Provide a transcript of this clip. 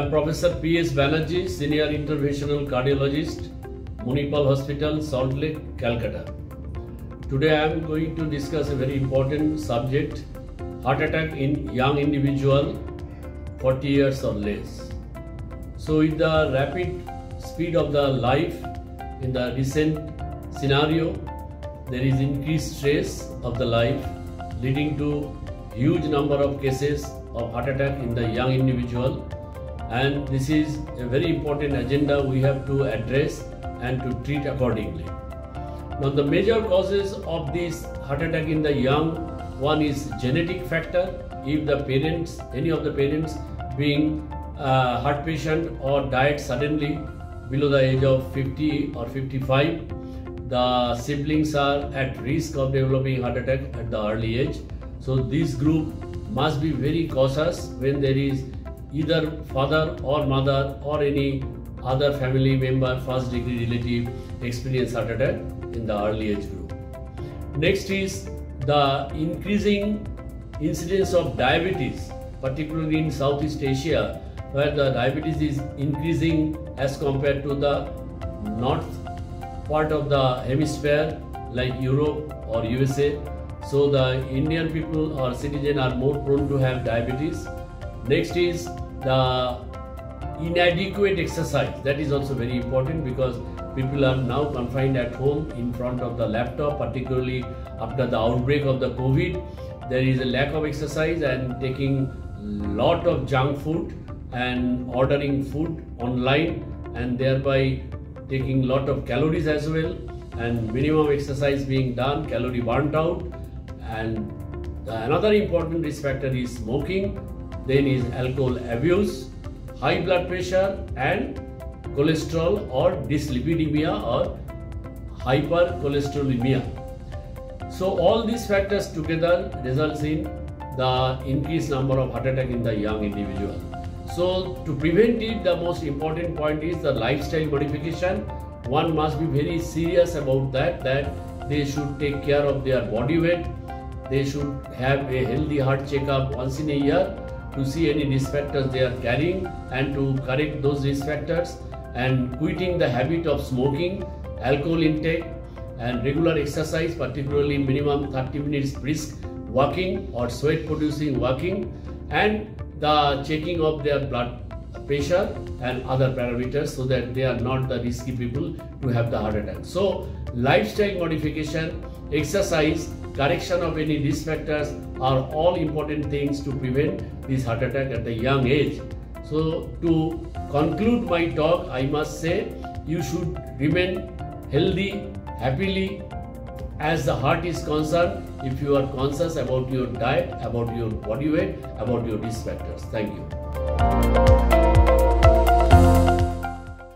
Professor P.S. Banerjee, Senior Interventional Cardiologist, Manipal Hospital, Salt Lake, Calcutta. Today I am going to discuss a very important subject heart attack in young individual 40 years or less. So, with the rapid speed of the life in the recent scenario, there is increased stress of the life leading to huge number of cases of heart attack in the young individual and this is a very important agenda we have to address and to treat accordingly. Now the major causes of this heart attack in the young one is genetic factor. If the parents, any of the parents being a heart patient or died suddenly below the age of 50 or 55, the siblings are at risk of developing heart attack at the early age. So this group must be very cautious when there is either father or mother or any other family member, first degree relative experience heart attack in the early age group. Next is the increasing incidence of diabetes, particularly in Southeast Asia, where the diabetes is increasing as compared to the north part of the hemisphere like Europe or USA. So the Indian people or citizen are more prone to have diabetes. Next is the inadequate exercise that is also very important because people are now confined at home in front of the laptop particularly after the outbreak of the covid. There is a lack of exercise and taking lot of junk food and ordering food online and thereby taking a lot of calories as well and minimum exercise being done calorie burnt out. And another important risk factor is smoking then is alcohol abuse, high blood pressure and cholesterol or dyslipidemia or hypercholesterolemia. So all these factors together results in the increased number of heart attack in the young individual. So to prevent it, the most important point is the lifestyle modification. One must be very serious about that, that they should take care of their body weight. They should have a healthy heart checkup once in a year to see any risk factors they are carrying and to correct those risk factors and quitting the habit of smoking, alcohol intake and regular exercise particularly minimum 30 minutes brisk walking or sweat producing walking and the checking of their blood pressure and other parameters so that they are not the risky people to have the heart attack. So lifestyle modification, exercise, correction of any risk factors are all important things to prevent this heart attack at a young age. So to conclude my talk, I must say you should remain healthy, happily as the heart is concerned if you are conscious about your diet, about your body weight, about your risk factors. Thank you.